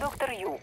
Доктор Ю.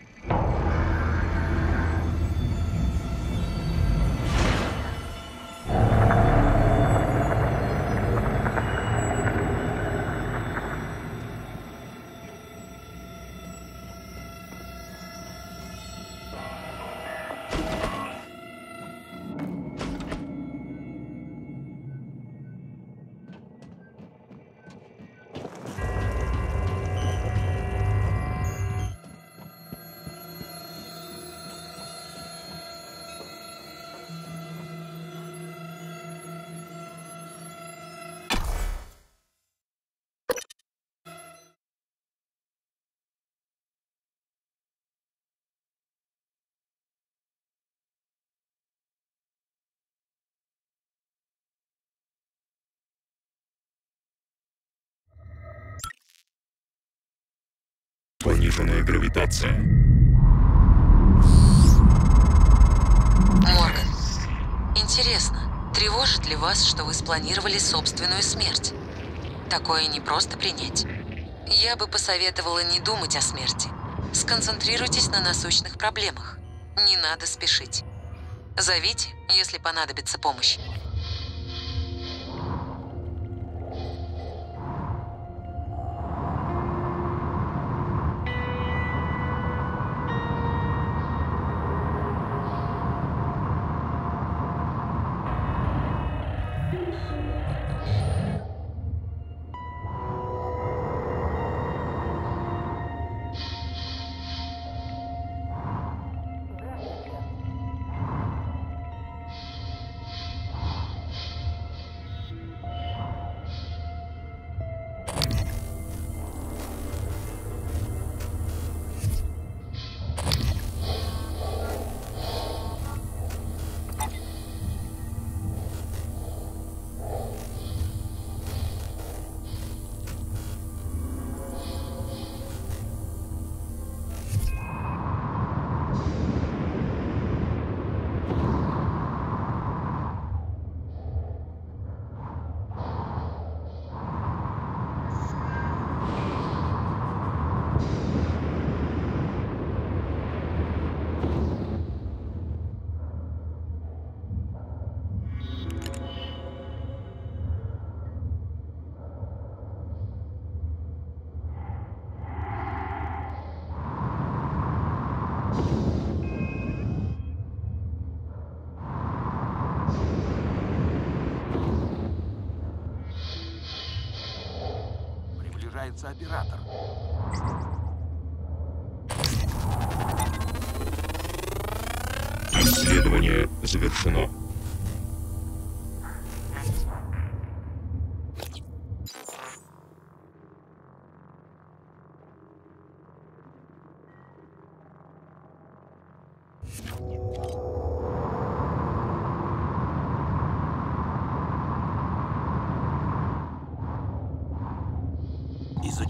Пониженная гравитация. Морган, интересно, тревожит ли вас, что вы спланировали собственную смерть? Такое не просто принять. Я бы посоветовала не думать о смерти. Сконцентрируйтесь на насущных проблемах. Не надо спешить. Зовите, если понадобится помощь. Приближается оператор. Исследование завершено.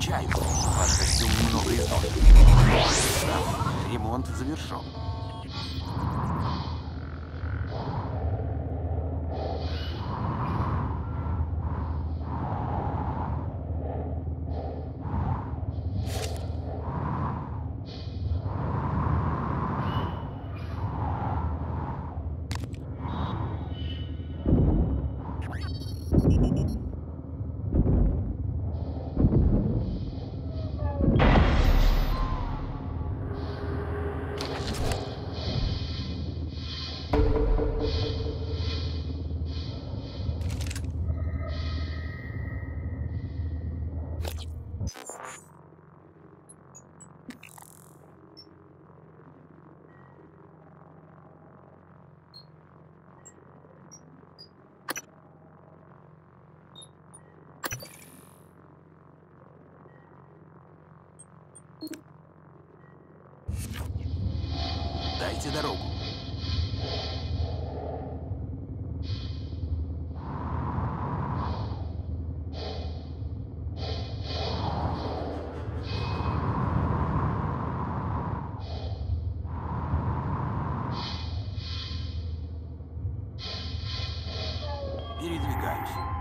Изучаю. Ваш костюм немного изношен. Ремонт завершен. Дайте дорогу. Передвигаюсь.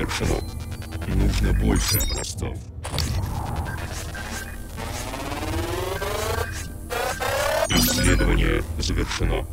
Завершено. Нужно больше образцов. Исследование завершено.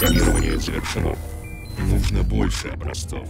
Сканирование завершено. Нужно больше образцов.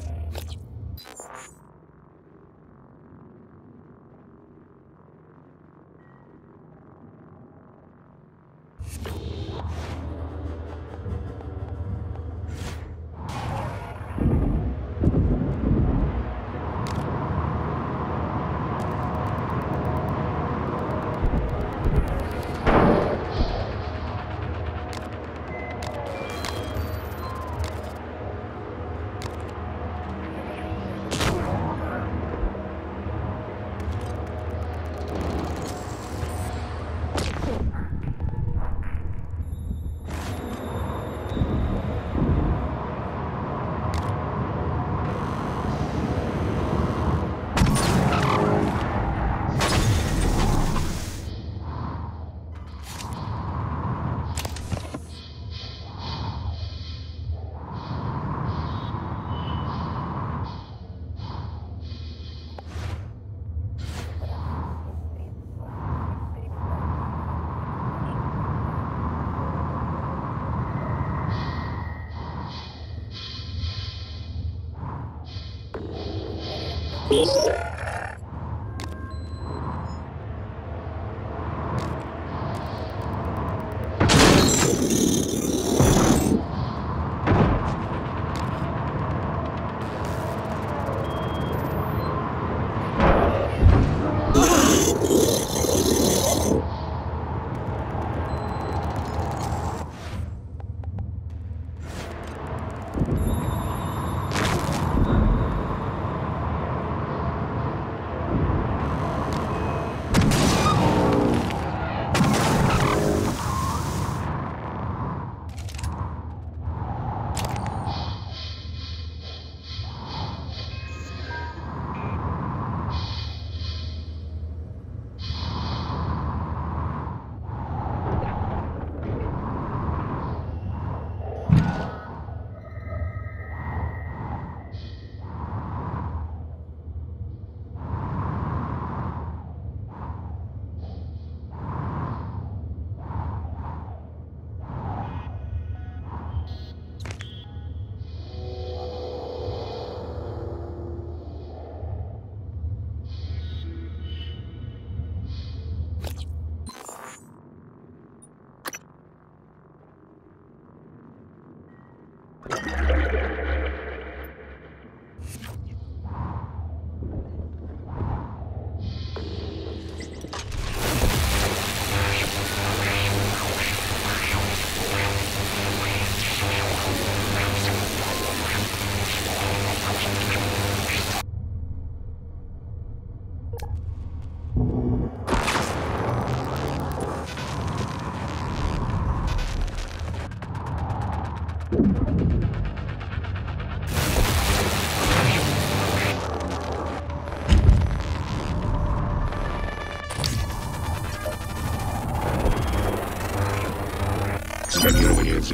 Сканирование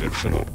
завершено.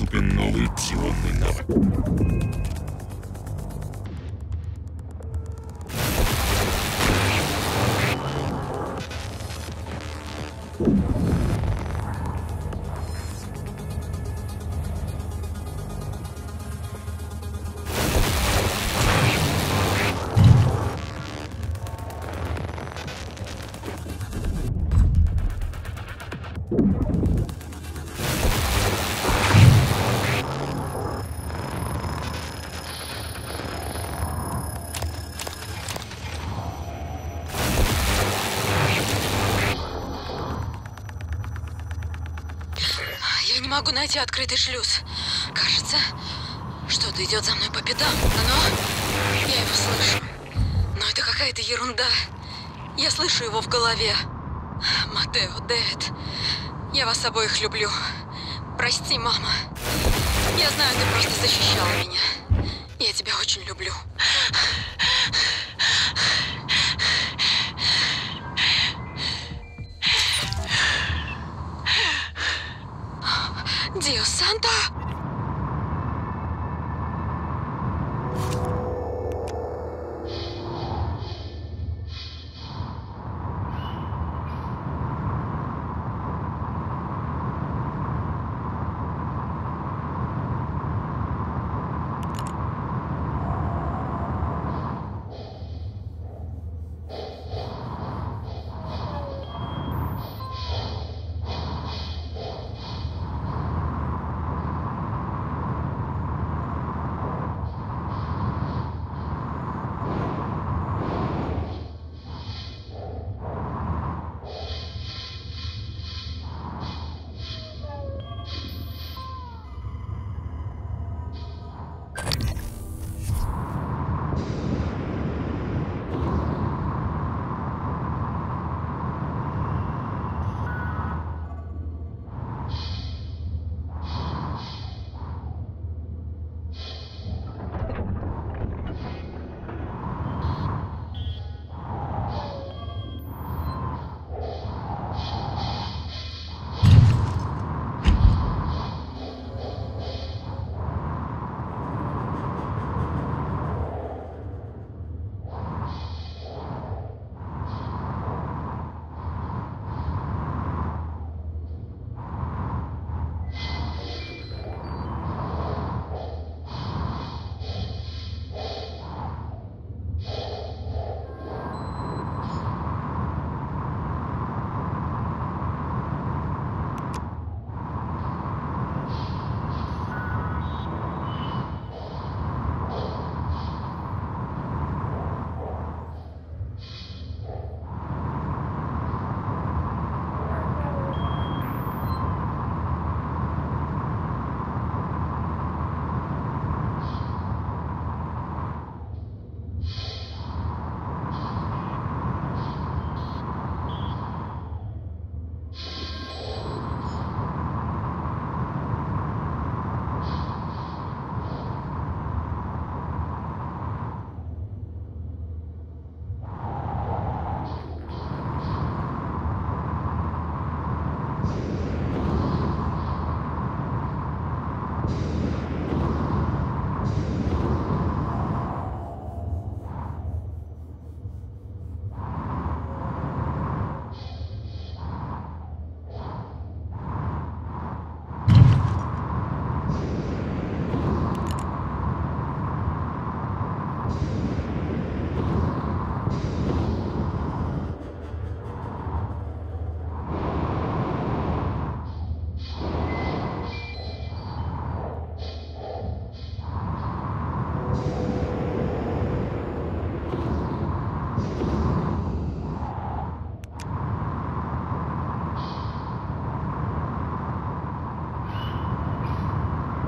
Доступен новый псионный навык. Найти открытый шлюз. Кажется, что-то идет за мной по пятам. Оно... Я его слышу. Но это какая-то ерунда. Я слышу его в голове. Матео, Дэвид, я вас обоих люблю. Прости, мама. Я знаю, ты просто защищала меня. Dios santo.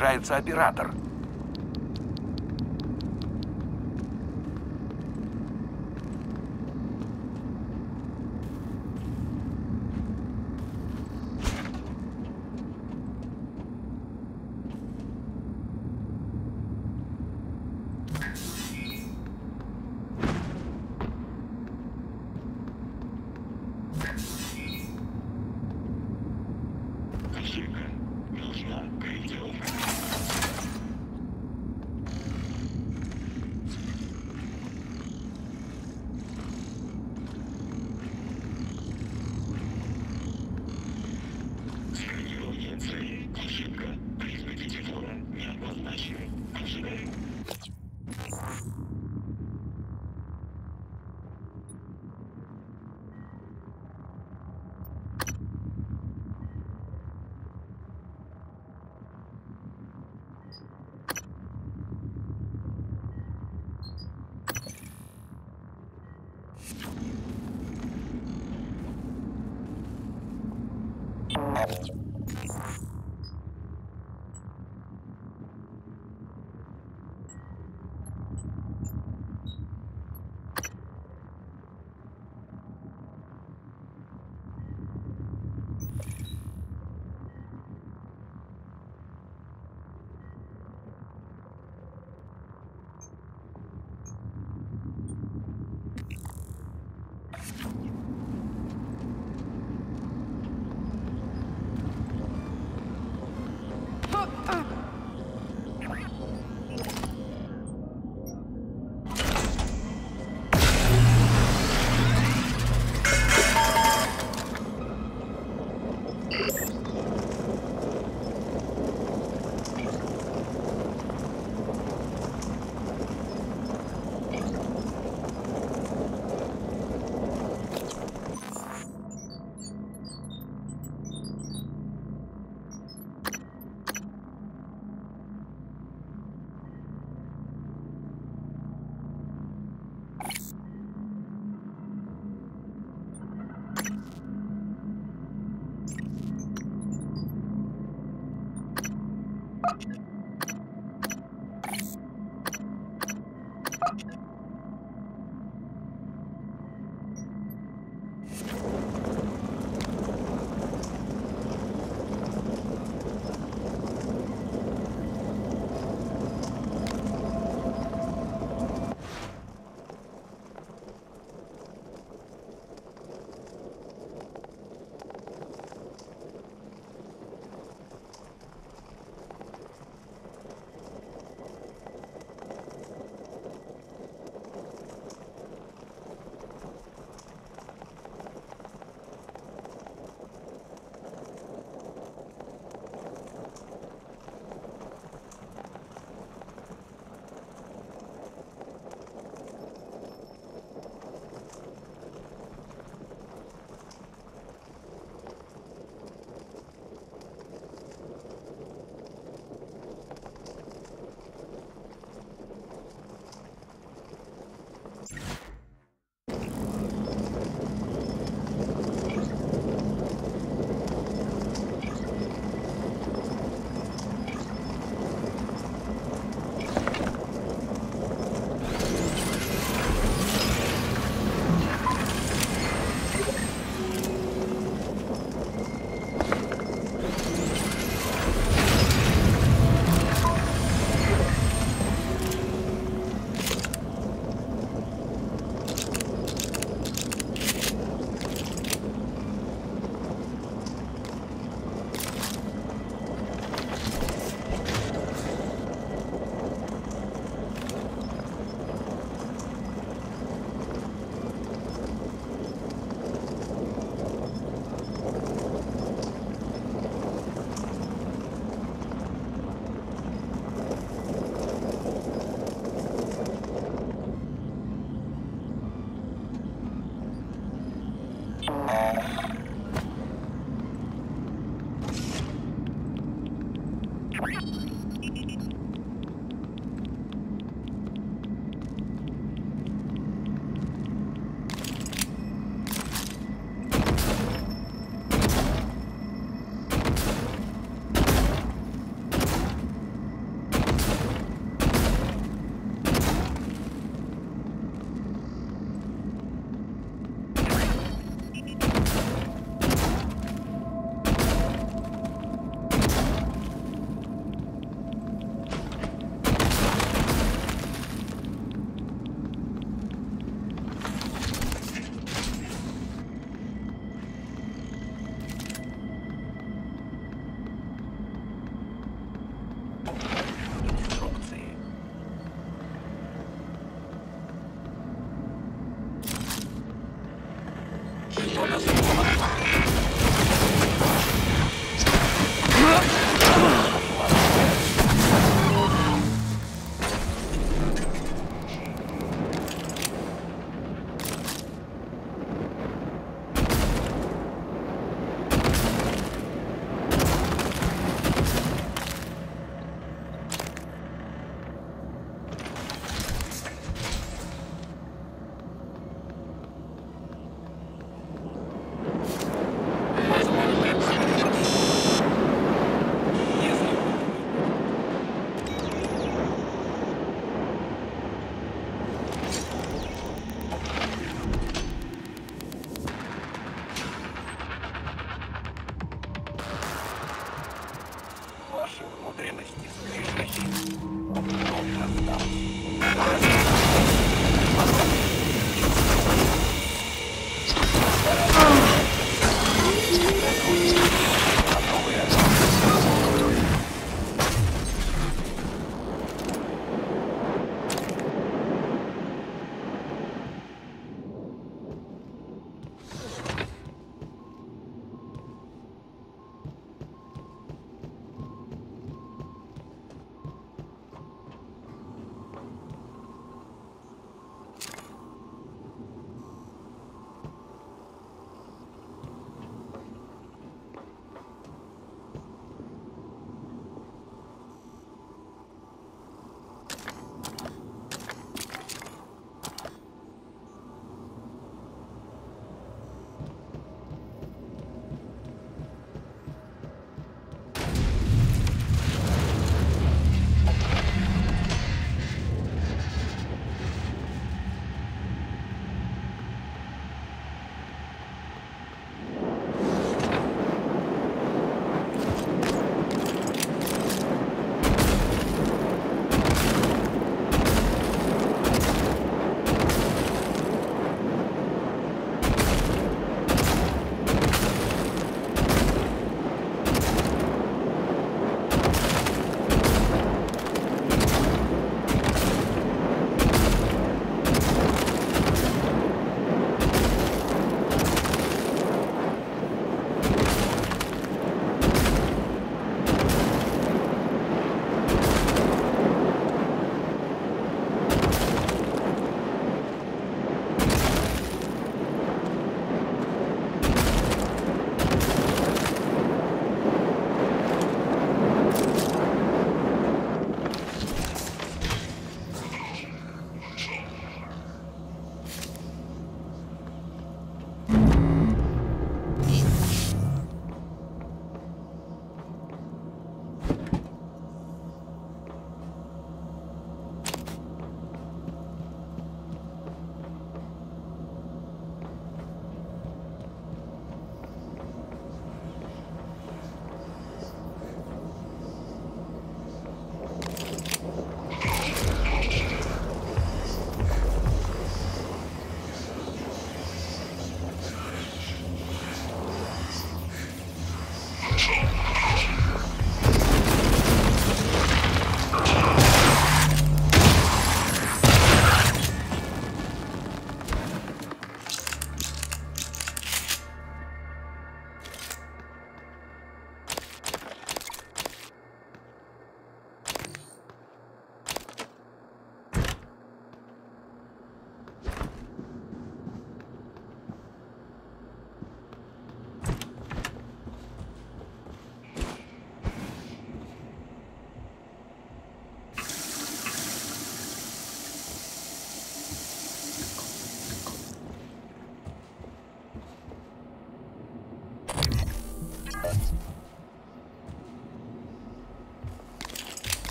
Приближается оператор.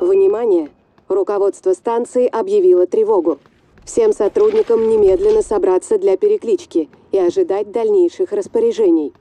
Внимание! Руководство станции объявило тревогу. Всем сотрудникам немедленно собраться для переклички и ожидать дальнейших распоряжений.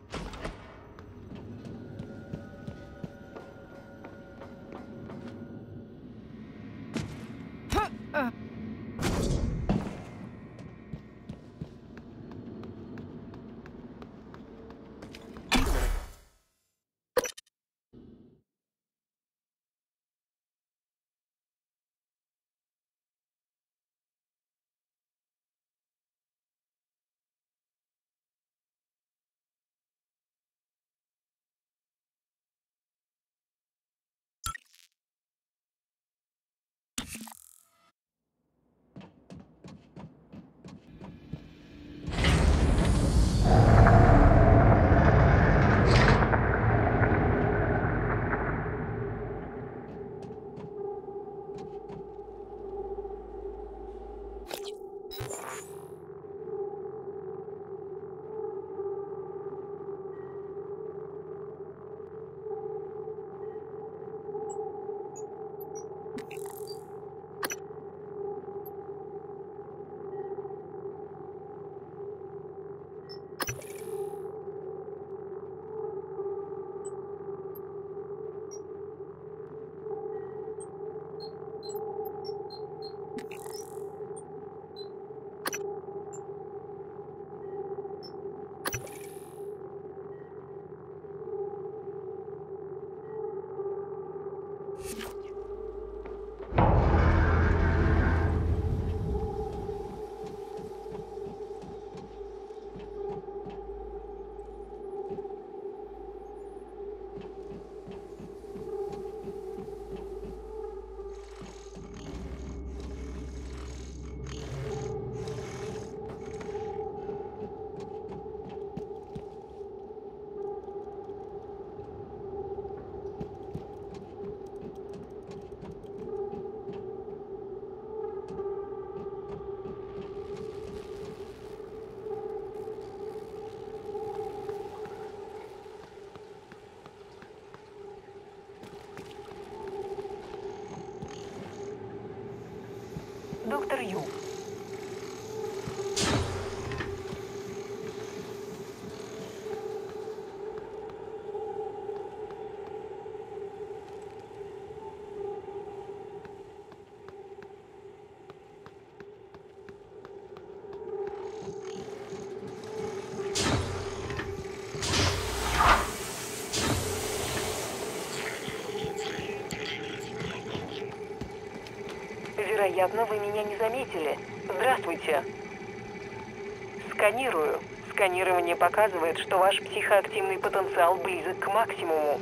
Вероятно, вы меня не заметили. Здравствуйте. Сканирую. Сканирование показывает, что ваш психоактивный потенциал близок к максимуму.